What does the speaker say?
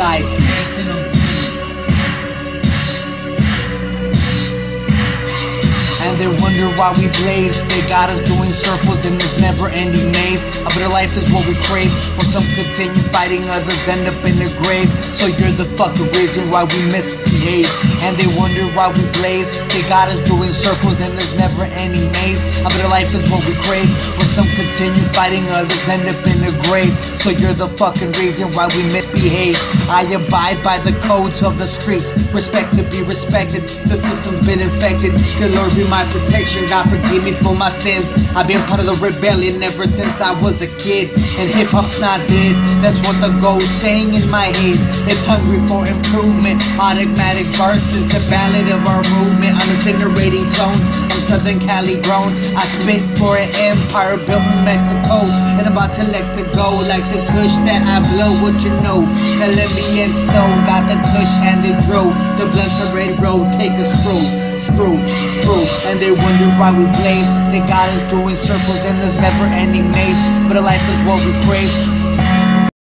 society. And they wonder why we blaze. They got us doing circles in this never ending maze. A better life is what we crave. While some continue fighting, others end up in the grave. So you're the fucking reason why we misbehave. And they wonder why we blaze. They got us doing circles in this never ending maze. A better life is what we crave. While some continue fighting, others end up in the grave. So you're the fucking reason why we misbehave. I abide by the codes of the streets. Respect to be respected. The system's been infected. The Lord be my protection. God forgive me for my sins. I've been part of the rebellion ever since I was a kid. And hip hop's not dead. That's what the ghost saying in my head. It's hungry for improvement. Automatic burst is the ballad of our movement. I'm incinerating clones. I'm Southern Cali grown. I spit for an empire built in Mexico. And about to let it go like the kush that I blow. What you know? Colombian snow. Got the kush and the dro. The blunts are red road. Take a stroll stroke, and they wonder why we blaze. They got us doing circles in this never ending maze. But a life is what we crave.